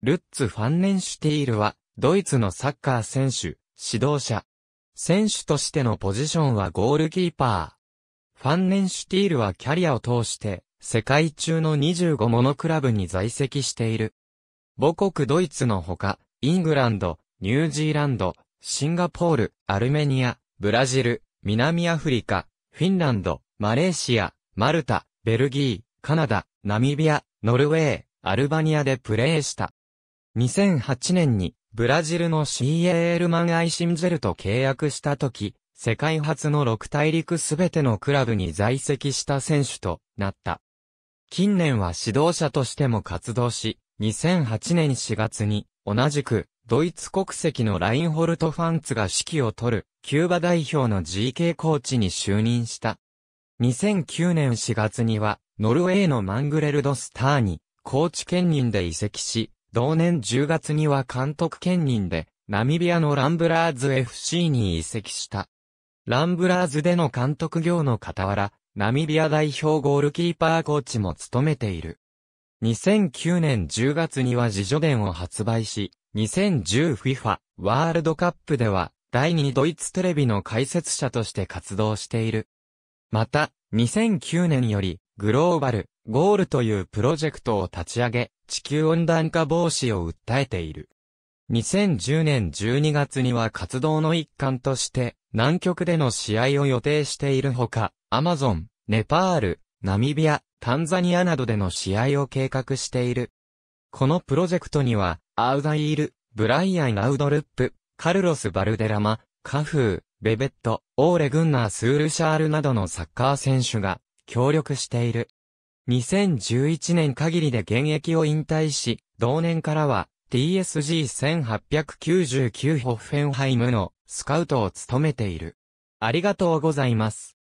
ルッツ・ファンネンシュティールは、ドイツのサッカー選手、指導者。選手としてのポジションはゴールキーパー。ファンネンシュティールはキャリアを通して、世界中の25ものクラブに在籍している。母国ドイツのほか、イングランド、ニュージーランド、シンガポール、アルメニア、ブラジル、南アフリカ、フィンランド、マレーシア、マルタ、ベルギー、カナダ、ナミビア、ノルウェー、アルバニアでプレーした。2008年にブラジルの CAL マンアイシンジェルと契約した時、世界初の6大陸すべてのクラブに在籍した選手となった。近年は指導者としても活動し、2008年4月に同じくドイツ国籍のラインホルト・ファンツが指揮を執るキューバ代表の GK コーチに就任した。2009年4月にはノルウェーのマングレルド・スターにコーチ兼任で移籍し、同年10月には監督兼任で、ナミビアのランブラーズ FC に移籍した。ランブラーズでの監督業の傍ら、ナミビア代表ゴールキーパーコーチも務めている。2009年10月には自助伝を発売し、2010FIFA ワールドカップでは第2ドイツテレビの解説者として活動している。また、2009年よりグローバルゴールというプロジェクトを立ち上げ、地球温暖化防止を訴えている。2010年12月には活動の一環として、南極での試合を予定しているほか、アマゾン、ネパール、ナミビア、タンザニアなどでの試合を計画している。このプロジェクトには、アウダイール、ブライアン・アウドルップ、カルロス・バルデラマ、カフー、ベベット、オーレ・グンナー・スールシャールなどのサッカー選手が協力している。2011年限りで現役を引退し、同年からは TSG1899 ホッフェンハイムのスカウトを務めている。ありがとうございます。